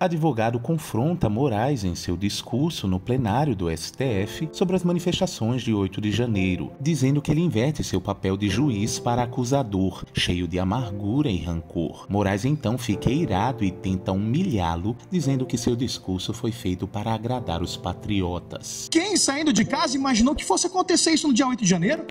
Advogado confronta Moraes em seu discurso no plenário do STF sobre as manifestações de 8 de janeiro, dizendo que ele inverte seu papel de juiz para acusador, cheio de amargura e rancor. Moraes então fica irado e tenta humilhá-lo, dizendo que seu discurso foi feito para agradar os patriotas. Quem saindo de casa imaginou que fosse acontecer isso no dia 8 de janeiro?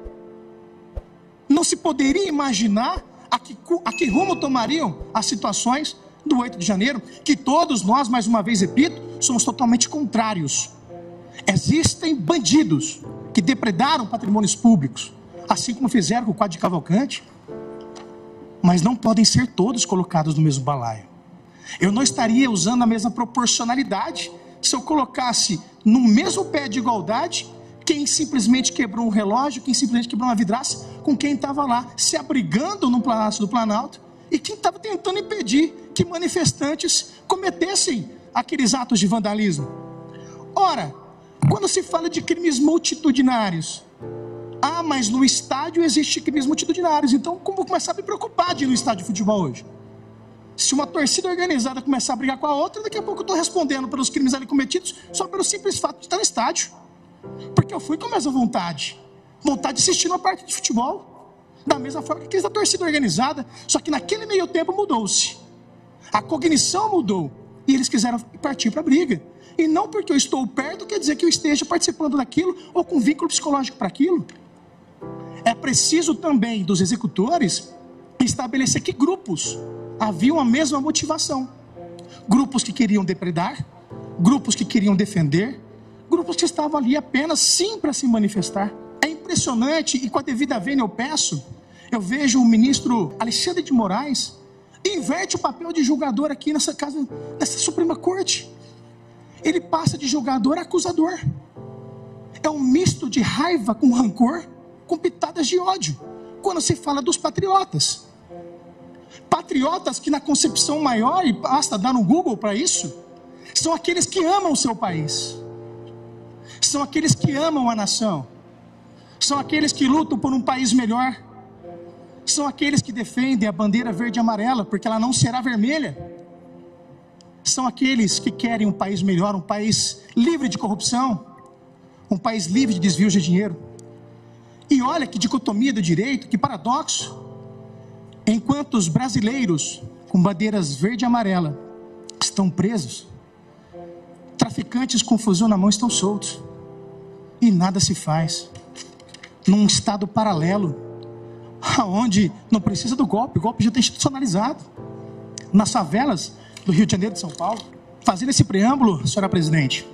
Não se poderia imaginar a que, a que rumo tomariam as situações do 8 de janeiro, que todos nós, mais uma vez repito, somos totalmente contrários. Existem bandidos que depredaram patrimônios públicos, assim como fizeram com o quadro de Cavalcante, mas não podem ser todos colocados no mesmo balaio. Eu não estaria usando a mesma proporcionalidade se eu colocasse no mesmo pé de igualdade quem simplesmente quebrou um relógio, quem simplesmente quebrou uma vidraça, com quem estava lá se abrigando no Palácio do Planalto e quem estava tentando impedir que manifestantes cometessem aqueles atos de vandalismo. Ora, quando se fala de crimes multitudinários, ah, mas no estádio existe crimes multitudinários, então como começar a me preocupar de ir no estádio de futebol hoje? Se uma torcida organizada começar a brigar com a outra, daqui a pouco eu estou respondendo pelos crimes ali cometidos só pelo simples fato de estar no estádio. Porque eu fui com a mesma vontade. Vontade de assistir uma partida de futebol. Da mesma forma que aqueles da torcida organizada. Só que naquele meio tempo mudou-se. A cognição mudou e eles quiseram partir para a briga. E não porque eu estou perto quer dizer que eu esteja participando daquilo ou com vínculo psicológico para aquilo. É preciso também dos executores estabelecer que grupos haviam a mesma motivação. Grupos que queriam depredar, grupos que queriam defender, grupos que estavam ali apenas sim para se manifestar. É impressionante e com a devida vênia eu peço, eu vejo o ministro Alexandre de Moraes inverte o papel de julgador aqui nessa casa, nessa Suprema Corte. Ele passa de julgador a acusador. É um misto de raiva com rancor, com pitadas de ódio. Quando se fala dos patriotas. Patriotas que na concepção maior, e basta dar no Google para isso, são aqueles que amam o seu país. São aqueles que amam a nação. São aqueles que lutam por um país melhor são aqueles que defendem a bandeira verde e amarela, porque ela não será vermelha. São aqueles que querem um país melhor, um país livre de corrupção, um país livre de desvio de dinheiro. E olha que dicotomia do direito, que paradoxo. Enquanto os brasileiros com bandeiras verde e amarela estão presos, traficantes com fuzil na mão estão soltos. E nada se faz. Num estado paralelo, onde não precisa do golpe, o golpe já está institucionalizado. Nas favelas do Rio de Janeiro de São Paulo. Fazendo esse preâmbulo, senhora presidente,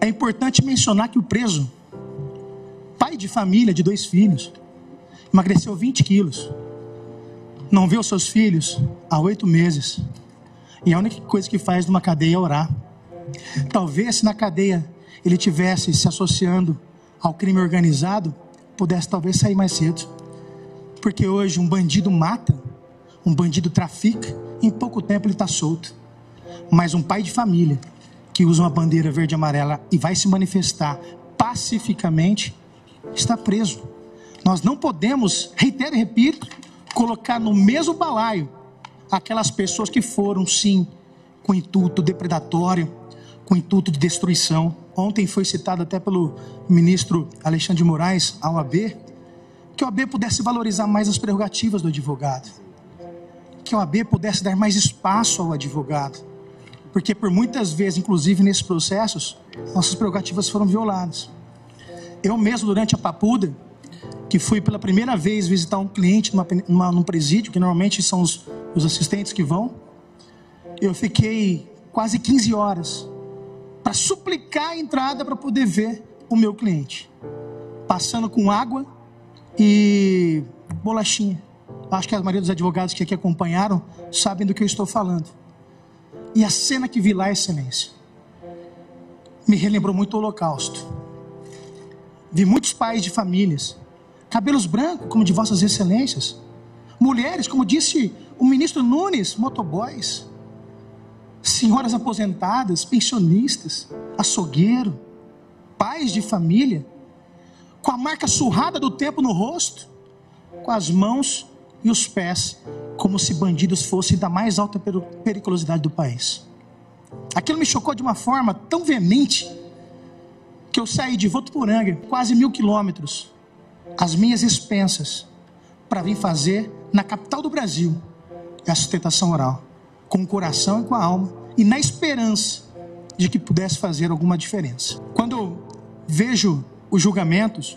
é importante mencionar que o preso, pai de família de dois filhos, emagreceu 20 quilos, não vê os seus filhos há oito meses, e a única coisa que faz numa cadeia é orar. Talvez se na cadeia ele tivesse se associando ao crime organizado, pudesse talvez sair mais cedo. Porque hoje um bandido mata, um bandido trafica, em pouco tempo ele está solto. Mas um pai de família que usa uma bandeira verde e amarela e vai se manifestar pacificamente está preso. Nós não podemos, reitero e repito, colocar no mesmo balaio aquelas pessoas que foram, sim, com intuito depredatório, com intuito de destruição. Ontem foi citado até pelo ministro Alexandre de Moraes, a OAB, que a OAB pudesse valorizar mais as prerrogativas do advogado. Que a OAB pudesse dar mais espaço ao advogado. Porque por muitas vezes, inclusive nesses processos, nossas prerrogativas foram violadas. Eu mesmo, durante a papuda, que fui pela primeira vez visitar um cliente numa, numa, num presídio, que normalmente são os, os assistentes que vão, eu fiquei quase 15 horas para suplicar a entrada para poder ver o meu cliente. Passando com água e bolachinha. Acho que a maioria dos advogados que aqui acompanharam sabem do que eu estou falando. E a cena que vi lá, excelência, me relembrou muito o Holocausto. Vi muitos pais de famílias, cabelos brancos, como de Vossas Excelências, mulheres, como disse o ministro Nunes, motoboys, senhoras aposentadas, pensionistas, açougueiro, pais de família, com a marca surrada do tempo no rosto, com as mãos e os pés como se bandidos fossem da mais alta periculosidade do país. Aquilo me chocou de uma forma tão veemente que eu saí de Votuporanga, quase mil quilômetros, às minhas expensas, para vir fazer na capital do Brasil a sustentação oral, com o coração e com a alma, e na esperança de que pudesse fazer alguma diferença. Quando vejo os julgamentos,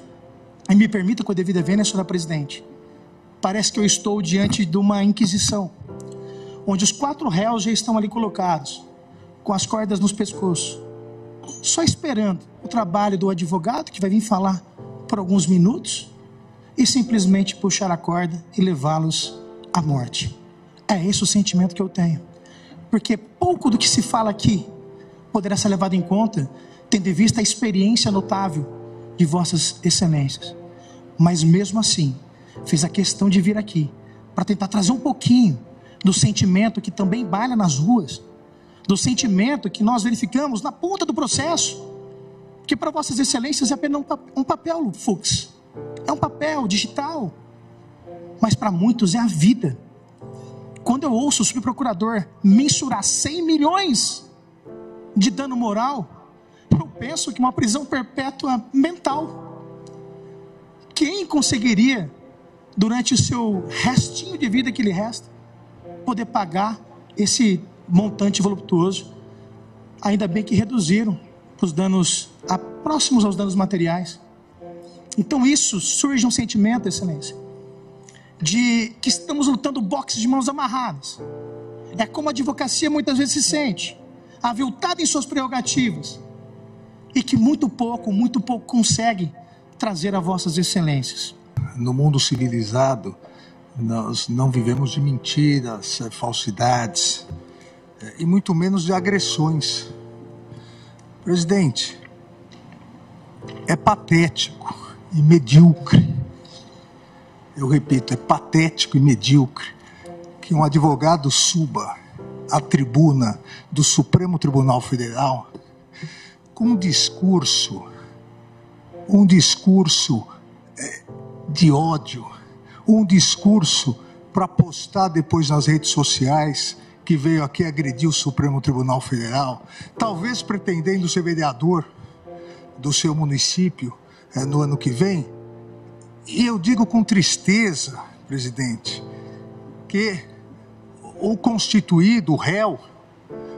e me permita com a devida vênia, senhora presidente, parece que eu estou diante de uma inquisição, onde os quatro réus já estão ali colocados, com as cordas nos pescoços, só esperando o trabalho do advogado que vai vir falar por alguns minutos e simplesmente puxar a corda e levá-los à morte. É esse o sentimento que eu tenho. Porque pouco do que se fala aqui poderá ser levado em conta, tendo em vista a experiência notável de vossas excelências. Mas mesmo assim, fez a questão de vir aqui para tentar trazer um pouquinho do sentimento que também baila nas ruas, do sentimento que nós verificamos na ponta do processo, que para vossas excelências é apenas um papel, Fux, é um papel digital, mas para muitos é a vida. Quando eu ouço o subprocurador mensurar 100 milhões de dano moral, eu penso que uma prisão perpétua mental. Quem conseguiria, durante o seu restinho de vida que lhe resta, poder pagar esse montante voluptuoso? Ainda bem que reduziram os danos próximos aos danos materiais. Então isso surge um sentimento, excelência, de que estamos lutando boxe de mãos amarradas. É como a advocacia muitas vezes se sente, aviltada em suas prerrogativas, e que muito pouco, muito pouco consegue trazer a vossas excelências. No mundo civilizado, nós não vivemos de mentiras, eh, falsidades, eh, e muito menos de agressões. Presidente, é patético e medíocre. Eu repito, é patético e medíocre que um advogado suba à tribuna do Supremo Tribunal Federal com um discurso, um discurso é, de ódio, um discurso para postar depois nas redes sociais que veio aqui agredir o Supremo Tribunal Federal, talvez pretendendo ser vereador do seu município é, no ano que vem. E eu digo com tristeza, presidente, que o constituído, o réu,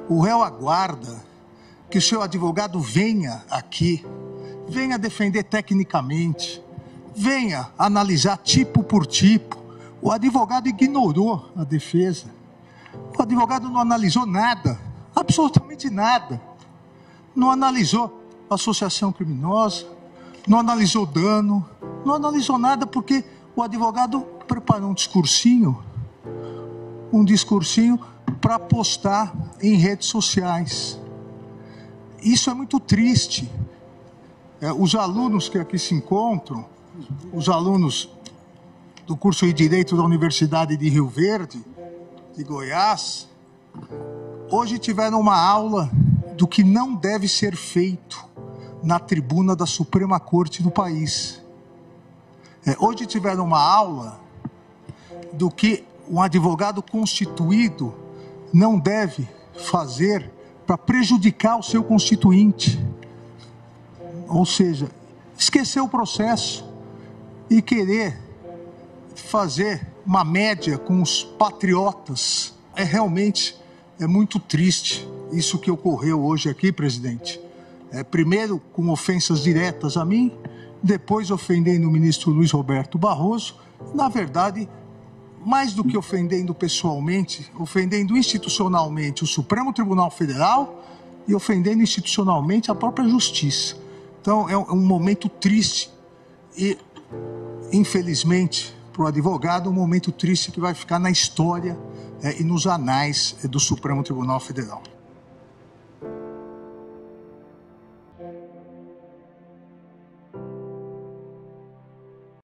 o réu aguarda que o seu advogado venha aqui, venha defender tecnicamente, venha analisar tipo por tipo. O advogado ignorou a defesa. O advogado não analisou nada, absolutamente nada. Não analisou associação criminosa, não analisou dano, não analisou nada porque o advogado preparou um discursinho, um discursinho para postar em redes sociais. Isso é muito triste. É, os alunos que aqui se encontram, os alunos do curso de Direito da Universidade de Rio Verde, de Goiás, hoje tiveram uma aula do que não deve ser feito na tribuna da Suprema Corte do país. É, hoje tiveram uma aula do que um advogado constituído não deve fazer para prejudicar o seu constituinte. Ou seja, esquecer o processo e querer fazer uma média com os patriotas. É realmente é muito triste isso que ocorreu hoje aqui, presidente é, primeiro com ofensas diretas a mim, depois ofendendo o ministro Luiz Roberto Barroso, na verdade, mais do que ofendendo pessoalmente, ofendendo institucionalmente o Supremo Tribunal Federal e ofendendo institucionalmente a própria justiça. Então é um momento triste e, infelizmente, para o advogado, um momento triste que vai ficar na história é, e nos anais é, do Supremo Tribunal Federal.